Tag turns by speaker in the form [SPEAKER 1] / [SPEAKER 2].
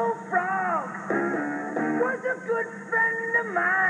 [SPEAKER 1] Bullfrog was a good friend of mine.